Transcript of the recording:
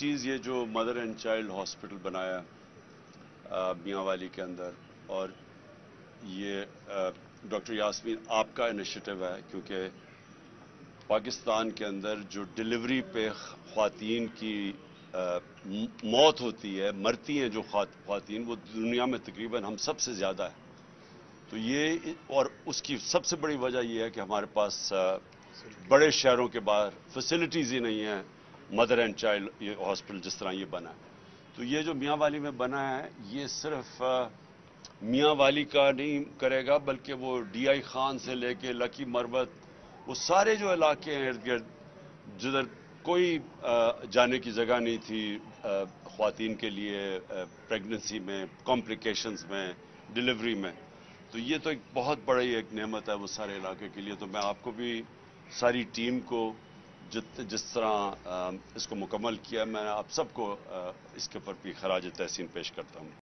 चीज़ ये जो mother and child hospital बनाया मियाँ वाली के अंदर और ये डॉक्टर यासमीन आपका इनिशिएटिव है क्योंकि पाकिस्तान के अंदर जो डिलीवरी पे खातन की आ, मौत होती है मरती हैं जो खातन वो दुनिया में तकरीबन हम सबसे ज़्यादा है। तो ये और उसकी सबसे बड़ी वजह यह है कि हमारे पास बड़े शहरों के बाहर फैसिलिटीज़ ही नहीं है। मदर एंड चाइल्ड ये हॉस्पिटल जिस तरह ये बना है। तो ये जो मियाँ वाली में बना है, ये सिर्फ़ मियाँ वाली का नहीं करेगा, बल्कि वो डीआई खान से लेके लकी मरबत वो सारे जो इलाके हैं इर्द गिर्द, जिधर कोई जाने की जगह नहीं थी खातन के लिए प्रेगनेंसी में कॉम्प्लिकेशंस में डिलीवरी में। तो ये तो एक बहुत बड़ी एक नेमत है वो सारे इलाके के लिए। तो मैं आपको भी सारी टीम को जित, जिस तरह इसको मुकम्मल किया, मैं आप सबको इसके ऊपर भी खराज तहसीन पेश करता हूँ।